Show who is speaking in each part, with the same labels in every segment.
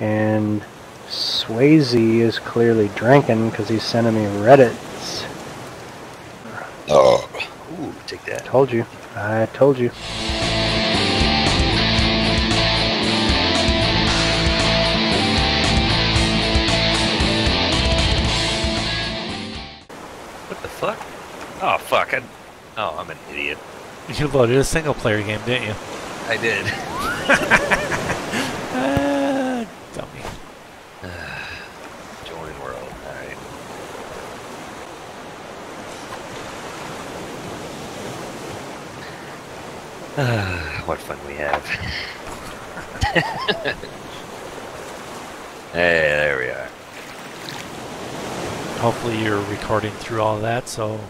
Speaker 1: And Swayze is clearly drinking because he's sending me Reddits.
Speaker 2: Oh. Ooh, take that.
Speaker 1: Told you. I told you.
Speaker 2: What the fuck? Oh, fuck. I, oh, I'm an idiot.
Speaker 3: You loaded a single player game, didn't you?
Speaker 2: I did.
Speaker 3: Uh, dummy.
Speaker 2: Join world. Alright. Ah, what fun we have. hey, there we are.
Speaker 3: Hopefully you're recording through all that, so you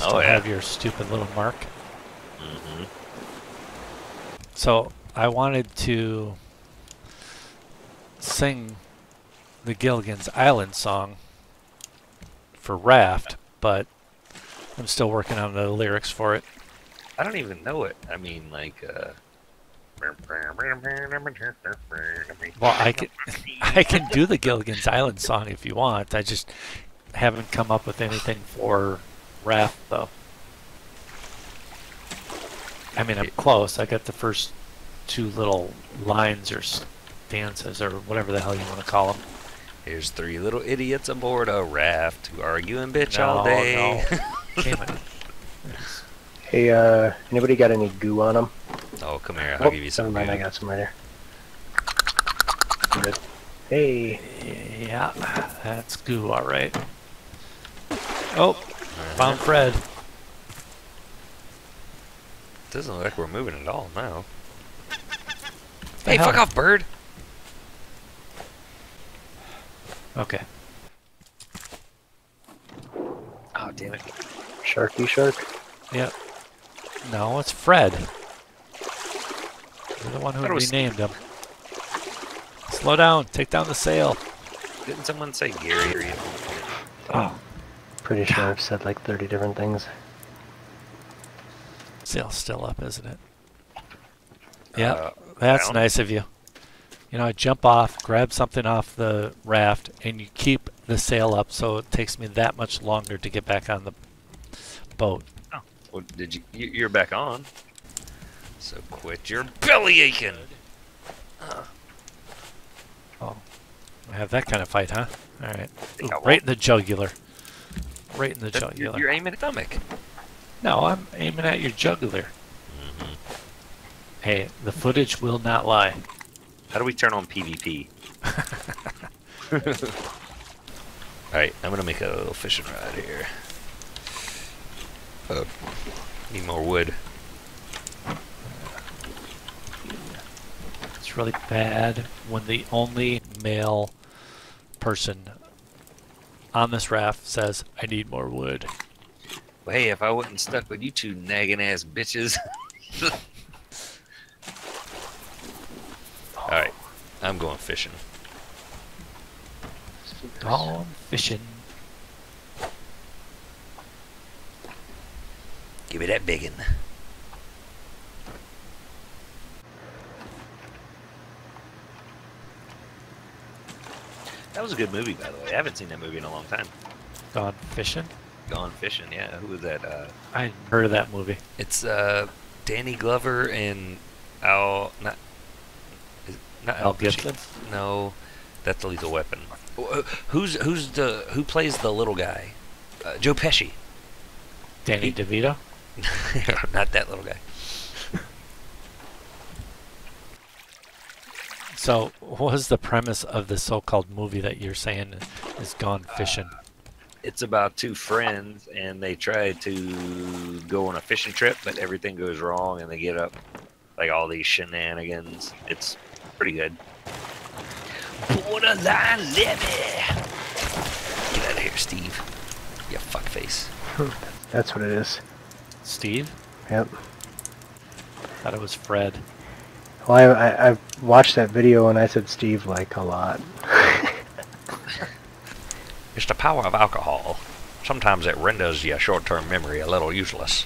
Speaker 2: Oh,
Speaker 3: still
Speaker 2: yeah.
Speaker 3: have your stupid little mark.
Speaker 2: hmm
Speaker 3: So I wanted to sing the Gilligan's Island song for Raft, but I'm still working on the lyrics for it.
Speaker 2: I don't even know it. I mean, like, uh...
Speaker 3: Well, I can I can do the Gilligan's Island song if you want. I just haven't come up with anything for Raft though. I mean, I'm close. I got the first two little lines or stanzas or whatever the hell you want to call them.
Speaker 2: Here's three little idiots aboard a raft who argue and bitch all day.
Speaker 3: no. Damn it.
Speaker 1: Hey, uh, anybody got any goo on them?
Speaker 2: oh, come here. I'll give you some.
Speaker 1: Never mind, I got some right here. Good. Hey,
Speaker 3: Yeah, that's goo, all right. Oh, found Fred.
Speaker 2: Doesn't look like we're moving at all now. Hey,
Speaker 3: hell?
Speaker 2: fuck off, bird!
Speaker 3: Okay.
Speaker 2: Oh, damn it.
Speaker 1: Sharky Shark.
Speaker 3: Yep. No, it's Fred. You're the one who
Speaker 2: Thought it was
Speaker 3: renamed him. Slow down. Take down the sail.
Speaker 2: Didn't someone say Gary?
Speaker 3: Oh,
Speaker 1: Pretty sure I've said like 30 different things.
Speaker 3: sail's still up, isn't it? Yeah,
Speaker 2: Uh,
Speaker 3: that's
Speaker 2: down?
Speaker 3: nice of you. You know, I jump off, grab something off the raft, and you keep the sail up, so it takes me that much longer to get back on the boat.
Speaker 2: Well, did you, you? You're back on. So quit your belly aching.
Speaker 3: Oh, I have that kind of fight, huh? All right. Ooh, right in the jugular. Right in the
Speaker 2: That- you're,
Speaker 3: jugular.
Speaker 2: you're aiming at stomach.
Speaker 3: No, I'm aiming at your jugular. Mm-hmm. Hey, the footage will not lie.
Speaker 2: How do we turn on PvP? Alright, I'm gonna make a little fishing rod here. Uh, need more wood.
Speaker 3: It's really bad when the only male person on this raft says, I need more wood.
Speaker 2: Well, hey, if I wasn't stuck with you two nagging ass bitches. Alright, I'm going fishing.
Speaker 3: Gone fishing.
Speaker 2: Give me that biggin. That was a good movie, by the way. I haven't seen that movie in a long time.
Speaker 3: Gone fishing?
Speaker 2: Gone Fishing, yeah. Who was that? Uh,
Speaker 3: I heard of that movie.
Speaker 2: it's uh, Danny Glover and Al. Not, is, not Al,
Speaker 3: Al. Gibson?
Speaker 2: No, that's the Lethal Weapon. Who's who's the who plays the little guy? Uh, Joe Pesci.
Speaker 3: Danny
Speaker 2: He-
Speaker 3: DeVito?
Speaker 2: not that little guy.
Speaker 3: So, what was the premise of the so-called movie that you're saying is gone uh, fishing?
Speaker 2: It's about two friends and they try to go on a fishing trip, but everything goes wrong and they get up like all these shenanigans. It's pretty good. Borderline Levy! Get out of here, Steve. You fuckface.
Speaker 1: That's what it is.
Speaker 3: Steve?
Speaker 1: Yep.
Speaker 3: Thought it was Fred.
Speaker 1: Well, I, I, I watched that video and I said Steve like a lot.
Speaker 2: It's the power of alcohol. Sometimes it renders your short-term memory a little useless.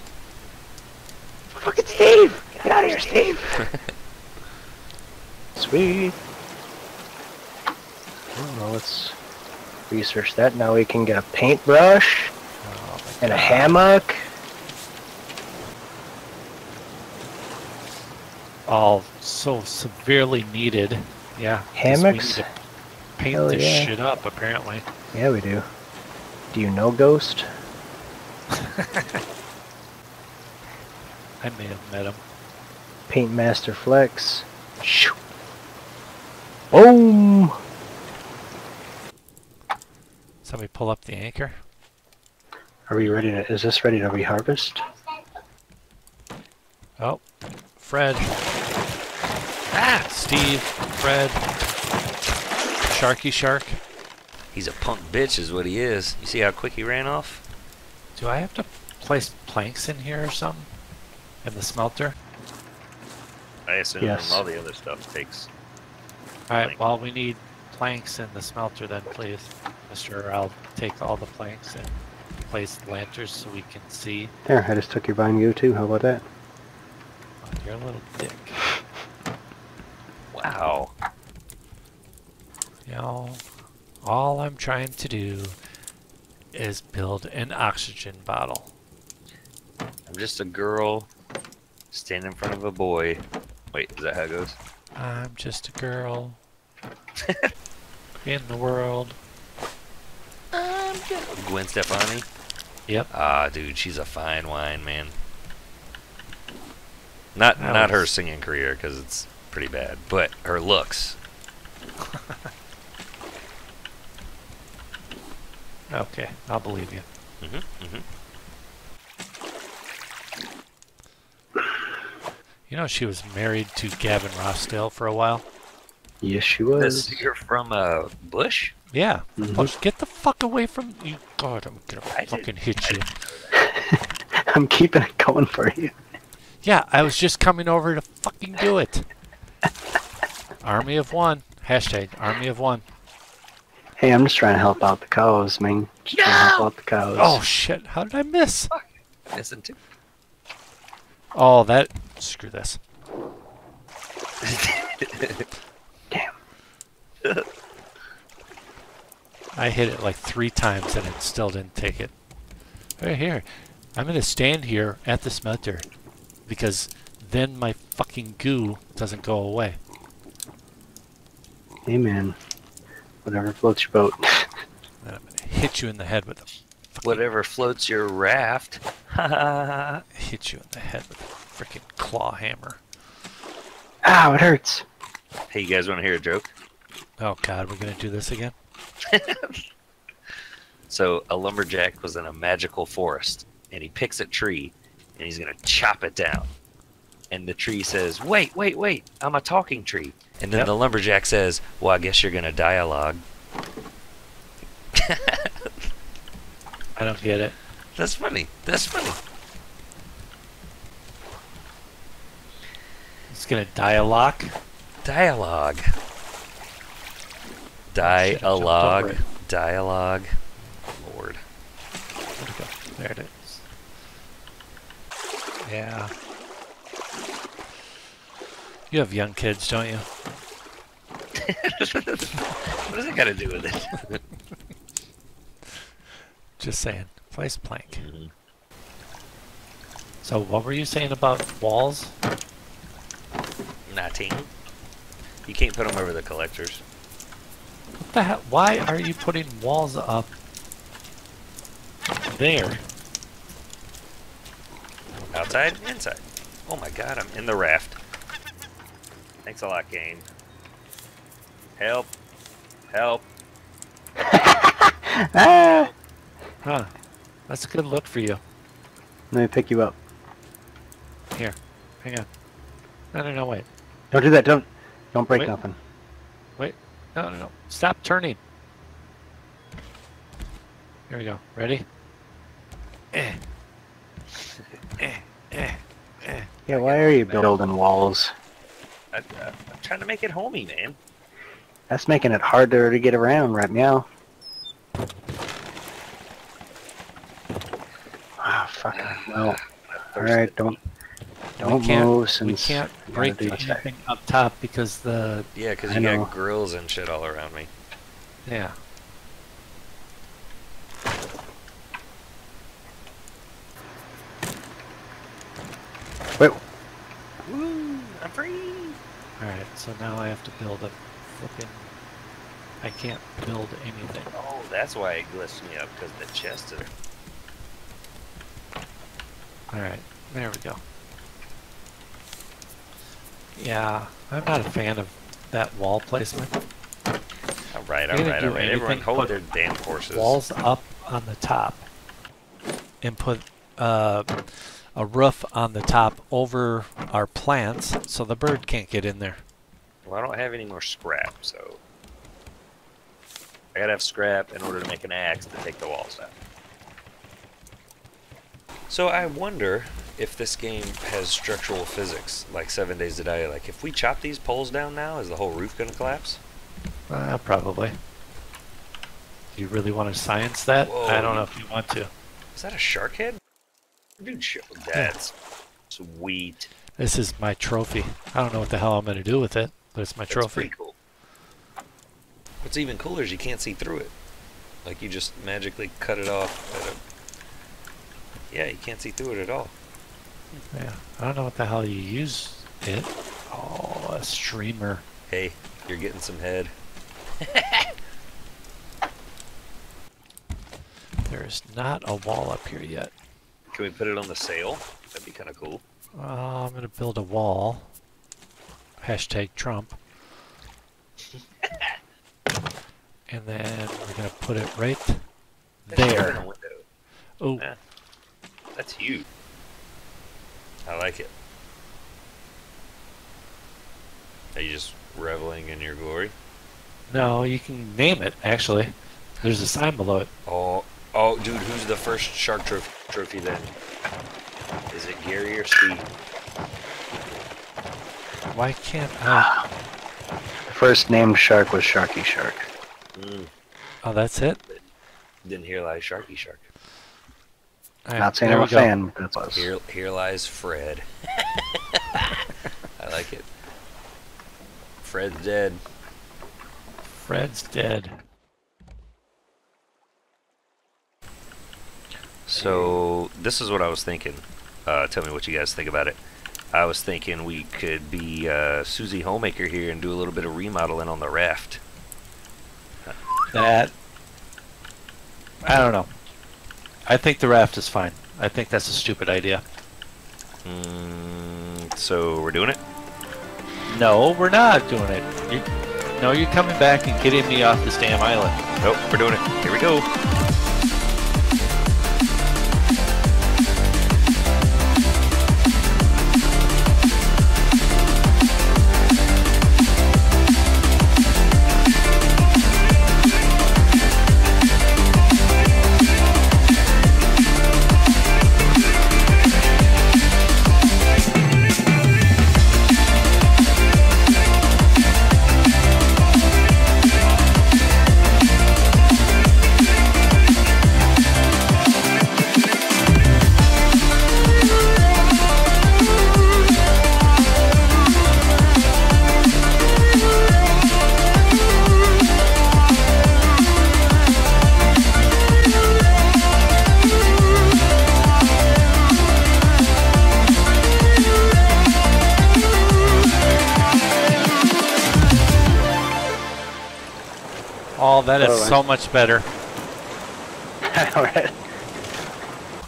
Speaker 1: Fucking Steve! Get out of here, Steve! Sweet. Well, let's research that. Now we can get a paintbrush
Speaker 3: Oh my
Speaker 1: and a hammock.
Speaker 3: All so severely needed. Yeah. 'cause we
Speaker 1: Hammocks?
Speaker 3: need to Paint
Speaker 1: Hell
Speaker 3: this
Speaker 1: yeah.
Speaker 3: shit up, apparently.
Speaker 1: Yeah, we do. Do you know Ghost?
Speaker 3: I may have met him.
Speaker 1: Paint Master Flex. Shoo. Boom!
Speaker 3: Somebody pull up the anchor.
Speaker 1: Are we ready to? Is this ready to reharvest?
Speaker 3: Oh, Fred. Ah, Steve, Fred, Sharky Shark.
Speaker 2: He's a punk bitch, is what he is. You see how quick he ran off?
Speaker 3: Do I have to place planks in here or something? In the smelter?
Speaker 2: I assume
Speaker 1: Yes.
Speaker 2: all the other stuff takes.
Speaker 3: Alright, well, we need planks in the smelter then, please. Mister, I'll take all the planks and place lanterns so we can see.
Speaker 1: There, I just took your vine goo too. How about that?
Speaker 3: Oh, you're a little dick.
Speaker 2: Wow.
Speaker 3: You know, all I'm trying to do is build an oxygen bottle.
Speaker 2: I'm just a girl standing in front of a boy. Wait, is that how it goes?
Speaker 3: I'm just a girl in the world.
Speaker 2: I'm just Gwen Stefani?
Speaker 3: Yep.
Speaker 2: Ah, dude, she's a fine wine, man. Not
Speaker 3: That
Speaker 2: not her singing career because it's pretty bad, but her looks.
Speaker 3: Okay, I'll believe you.
Speaker 2: hmm hmm
Speaker 3: You know, she was married to Gavin Rossdale for a while.
Speaker 1: Yes, she was.
Speaker 2: You're from uh, Bush?
Speaker 3: Yeah.
Speaker 1: Mhm.
Speaker 3: Look, get the fuck away from you. God, I'm gonna
Speaker 2: I didn't-
Speaker 3: fucking hit you.
Speaker 1: I'm keeping it going for you.
Speaker 3: Yeah, I was just coming over to fucking do it. Army of one. Hashtag Army of one.
Speaker 1: Hey, I'm just trying to help out the cows, man. Just trying to help out the cows.
Speaker 3: Oh shit! How did I miss?
Speaker 2: Listen to.
Speaker 3: Oh, that. Screw this.
Speaker 1: damn.
Speaker 3: I hit it like three times and it still didn't take it. Right here. I'm gonna stand here at the smelter because then my fucking goo doesn't go away.
Speaker 1: Hey, man. Whatever floats your boat.
Speaker 3: I'm gonna hit you in the head with a fucking
Speaker 2: Whatever floats your raft.
Speaker 3: hit you in the head with a freaking claw hammer.
Speaker 1: Ow, it hurts.
Speaker 2: hey, you guys want to hear a joke?
Speaker 3: Oh god, we're gonna do this again?
Speaker 2: So a lumberjack was in a magical forest, and he picks a tree, and he's gonna chop it down. And the tree says, "Wait, wait, wait! I'm a talking tree." And then
Speaker 3: Yep.
Speaker 2: the lumberjack says, "Well, I guess you're gonna dialogue."
Speaker 3: I don't get it.
Speaker 2: That's funny. That's funny.
Speaker 3: It's gonna dialogue.
Speaker 2: Dialogue.
Speaker 3: Oh, over
Speaker 2: Dialogue. Dialogue. Lord.
Speaker 3: Where'd it go? There it is. Yeah. You have young kids, don't you?
Speaker 2: what does it got to do with it?
Speaker 3: Just saying. Place plank.
Speaker 2: Mhm.
Speaker 3: So what were you saying about walls?
Speaker 2: Nothing. You can't put them over the collectors.
Speaker 3: What the hell? Why are you putting walls up there?
Speaker 2: Outside, inside. Oh my god, I'm in the raft. Thanks a lot, game. Help. Help.
Speaker 1: Ah!
Speaker 3: Huh. That's a good look for you.
Speaker 1: Let me pick you up.
Speaker 3: Here. Hang on. No, no, no, wait.
Speaker 1: Don't do that. Don't. Don't break
Speaker 3: Wait.
Speaker 1: nothing. Wait.
Speaker 3: No, no, no. Stop turning. Here we go. Ready? Eh. Eh, eh, eh.
Speaker 1: Yeah. Why are you building walls?
Speaker 2: I, I, I'm trying to make it homey, man.
Speaker 1: That's making it harder to get around, right now. Ah, fuck. Well, all right. Don't. Don't
Speaker 3: we can't,
Speaker 1: move
Speaker 3: we can't break
Speaker 1: do this.
Speaker 3: anything up top because the
Speaker 2: Yeah, because you
Speaker 1: know.
Speaker 2: got grills and shit all around me.
Speaker 3: Yeah.
Speaker 1: Wait,
Speaker 2: Woo! I'm free.
Speaker 3: Alright, so now I have to build a flipping. I can't build anything.
Speaker 2: Oh, that's why it glitched me up because the chest are.
Speaker 3: Alright, there we go. Yeah, I'm not a fan of that wall placement.
Speaker 2: All right,
Speaker 3: You're
Speaker 2: all
Speaker 3: gonna
Speaker 2: right,
Speaker 3: do
Speaker 2: all right. Everyone hold their damn horses.
Speaker 3: Walls up on the top. And put uh, a roof on the top over our plants so the bird can't get in there.
Speaker 2: Well, I don't have any more scrap, so I gotta have scrap in order to make an axe to take the walls down. So I wonder if this game has structural physics, like Seven Days to Die. Like, if we chop these poles down now, is the whole roof gonna collapse?
Speaker 3: Uh, probably. Do you really want to science that?
Speaker 2: Whoa,
Speaker 3: I don't know if you want to.
Speaker 2: Is that a shark head? Dude, sh- that's sweet.
Speaker 3: This is my trophy. I don't know what the hell I'm going to do with it, but it's my
Speaker 2: That's
Speaker 3: trophy.
Speaker 2: pretty cool. What's even cooler is you can't see through it. Like you just magically cut it off. At a... Yeah, you can't see through it at all.
Speaker 3: Yeah, I don't know what the hell you use it. Oh, a streamer.
Speaker 2: Hey, you're getting some head.
Speaker 3: There's not a wall up here yet.
Speaker 2: Can we put it on the sail? That'd be kind of cool.
Speaker 3: Uh, I'm going to build a wall. Hashtag Trump. and then we're going to put it right there.
Speaker 2: than a window.
Speaker 3: Oh,
Speaker 2: Yeah. That's huge. I like it. Are you just reveling in your glory?
Speaker 3: no, you can name it, actually. There's a sign below it.
Speaker 2: Oh, oh, dude, who's the first shark trophy, trophy then? Is it Gary or Steve?
Speaker 3: Why can't I?
Speaker 1: the first named shark was Sharky Shark.
Speaker 2: Mm,
Speaker 3: Oh, that's it?
Speaker 2: didn't hear lies Sharky Shark.
Speaker 3: Alright,
Speaker 1: Not saying I'm a
Speaker 3: go.
Speaker 1: fan, but that's what
Speaker 2: Here, here lies Fred. I like it. Fred's dead.
Speaker 3: Fred's dead.
Speaker 2: So this is what I was thinking. Uh, tell me what you guys think about it. I was thinking we could be uh, Susie Homemaker here and do a little bit of remodeling on the raft.
Speaker 3: That. I don't know. I think the raft is fine. I think that's a stupid idea.
Speaker 2: Mm, so we're doing it.
Speaker 3: No, we're not doing it. You, no, you're coming back and getting me off this damn island.
Speaker 2: Nope, we're doing it. Here we go.
Speaker 3: Oh, that is so much better.
Speaker 1: Alright.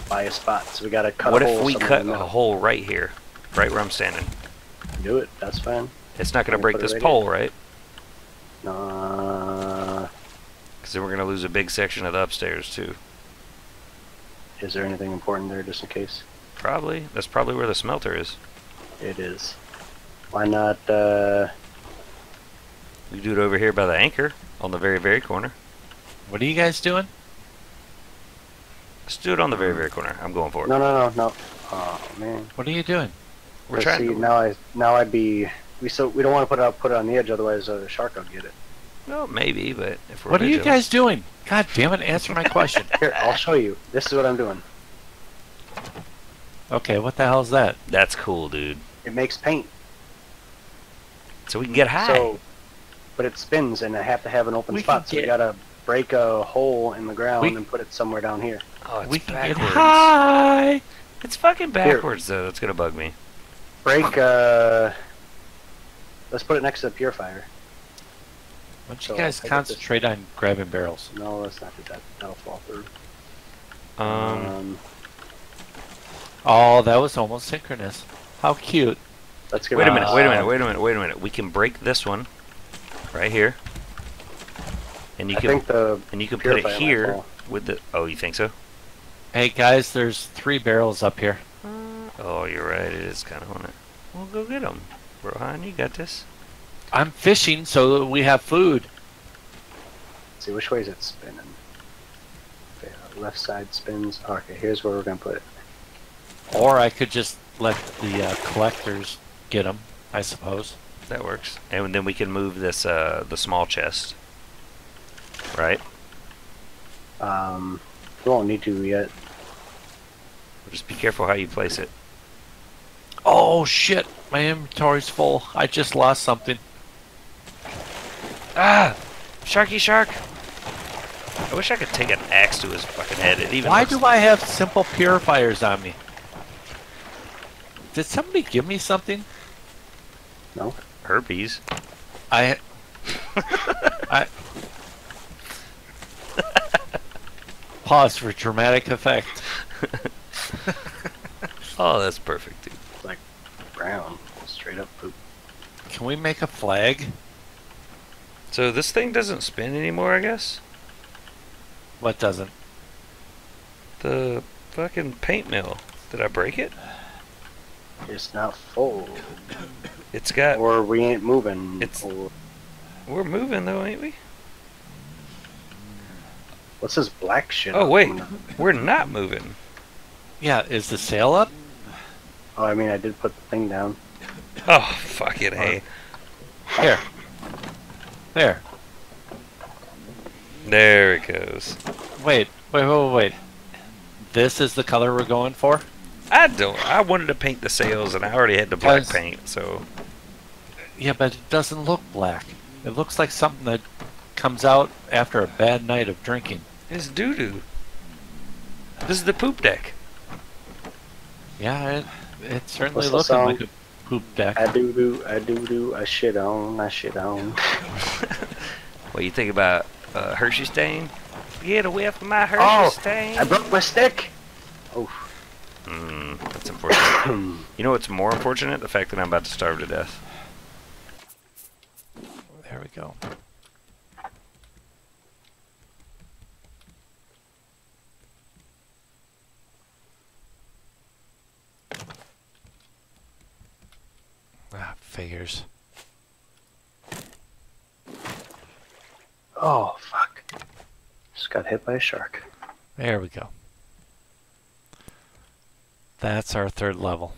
Speaker 1: Buy a spot, so we gotta cut
Speaker 2: what if we cut a hole right here, right where I'm standing?
Speaker 1: Do it, that's fine.
Speaker 2: It's not going to
Speaker 1: Can we
Speaker 2: break this
Speaker 1: right
Speaker 2: pole, right?
Speaker 1: Uh,
Speaker 2: Because then we're going to lose a big section of the upstairs too.
Speaker 1: is there anything important there just in case?
Speaker 2: Probably. That's probably where the smelter is.
Speaker 1: It is. Why not, uh,
Speaker 2: We do it over here by the anchor on the very, very corner.
Speaker 3: What are you guys doing?
Speaker 2: Let's do it on the very, very corner. I'm going for it.
Speaker 1: no, no, no, no. Oh, man.
Speaker 3: What are you doing?
Speaker 2: We're
Speaker 1: Let's
Speaker 2: trying
Speaker 1: see,
Speaker 2: to.
Speaker 1: now I, now I'd be, we so, we don't want to put it out, put it on the edge, otherwise uh, the shark will get it.
Speaker 2: Well, maybe, but if we're
Speaker 3: What are you guys doing? God damn it, answer my question.
Speaker 1: Here, I'll show you. This is what I'm doing.
Speaker 3: Okay, what the hell is that?
Speaker 2: That's cool, dude.
Speaker 1: It makes paint.
Speaker 2: So we can get high.
Speaker 1: So, but it spins, and I have to have an open
Speaker 3: We
Speaker 1: spot.
Speaker 3: can
Speaker 1: So we gotta break a hole in the ground
Speaker 3: We-
Speaker 1: and put it somewhere down here.
Speaker 2: Oh, it's
Speaker 3: we can get
Speaker 2: backwards.
Speaker 3: high.
Speaker 2: It's fucking backwards though. That's gonna bug me.
Speaker 1: Break. uh... Let's put it next to the purifier.
Speaker 3: Why don't
Speaker 1: So,
Speaker 3: guys
Speaker 1: I this.
Speaker 3: concentrate on grabbing barrels?
Speaker 1: No, let's not do that. That'll fall through.
Speaker 2: Um,
Speaker 3: Oh, that was almost synchronous. How cute.
Speaker 1: let's get
Speaker 2: wait a minute. Wait a minute. Wait a minute. Wait a minute. We can break this one right here, and you
Speaker 1: I
Speaker 2: can
Speaker 1: think the
Speaker 2: and you can put it here with the. Oh, you think so?
Speaker 3: Hey guys, there's three barrels up here.
Speaker 2: Oh, you're right. It is kind of on it. Well, go get them, Rohan. You got this.
Speaker 3: I'm fishing so that we have food.
Speaker 1: Let's see which way is it spinning. Okay, uh, left side spins. Oh, okay, here's where we're gonna put it.
Speaker 3: Or I could just let the uh, collectors get them, I suppose.
Speaker 2: That works. And then we can move this, uh, the small chest. Right.
Speaker 1: Um, we won't need to yet.
Speaker 2: Just be careful how you place it.
Speaker 3: Oh shit, my inventory's full. I just lost something.
Speaker 2: Ah, Sharky Shark. I wish I could take an axe to his fucking head. It even
Speaker 3: Why do I have simple purifiers on me? Did somebody give me something?
Speaker 1: No.
Speaker 2: Herpes.
Speaker 3: I I pause for dramatic effect.
Speaker 2: Oh, that's perfect, dude.
Speaker 1: Like brown. Straight up poop.
Speaker 3: Can we make a flag?
Speaker 2: So this thing doesn't spin anymore, I guess.
Speaker 3: What doesn't?
Speaker 2: The fucking paint mill. Did I break it?
Speaker 1: It's not full.
Speaker 2: It's got.
Speaker 1: Or we ain't moving.
Speaker 2: It's-
Speaker 1: or-
Speaker 2: We're moving though, ain't we?
Speaker 1: What's this black shit?
Speaker 2: Oh wait, we're not moving.
Speaker 3: Yeah, is the sail up?
Speaker 1: Oh, I mean, I did put the thing down.
Speaker 2: Oh fuck it, hey.
Speaker 3: Here. There.
Speaker 2: There it goes.
Speaker 3: Wait, wait, wait, wait. This is the color we're going for?
Speaker 2: I don't. I wanted to paint the sails, and I already had the black
Speaker 3: Guys.
Speaker 2: paint. So
Speaker 3: Yeah, but it doesn't look black. It looks like something that comes out after a bad night of drinking.
Speaker 2: it's doo doo. This is the poop deck.
Speaker 3: Yeah, it, it's certainly
Speaker 1: What's the
Speaker 3: looking
Speaker 1: song?
Speaker 3: like a poop deck.
Speaker 1: I do do, I do do, I shit on, I shit on.
Speaker 2: What do you think about uh, Hershey stain? Get a whiff of my Hershey
Speaker 1: Oh,
Speaker 2: stain.
Speaker 1: I broke my stick! Oh.
Speaker 2: Mm, that's unfortunate. you know what's more unfortunate? The fact that I'm about to starve to death.
Speaker 3: There we go. Ah, figures.
Speaker 1: oh, fuck. Just got hit by a shark.
Speaker 3: There we go. That's our third level.